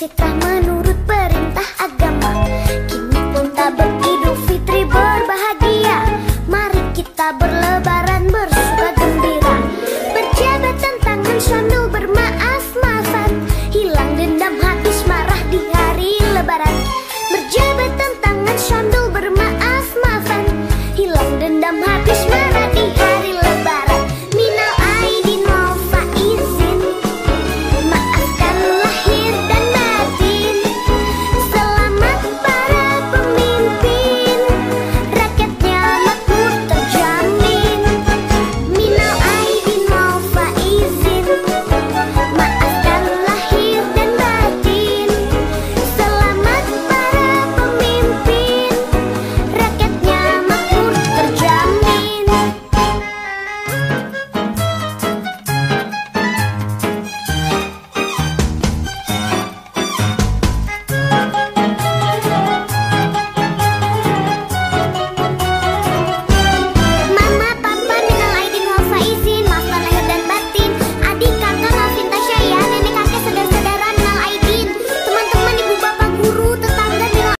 bersedekah menurut perintah agama. Kini pun tak beridu fitri berbahagia. Mari kita berlebaran bersuka gembira. Berjabatan tangan sambil bermaaf-maafan Hilang dendam habis marah di hari lebaran. Berjabatan tangan sambil bermaaf-maafan Hilang dendam habis marah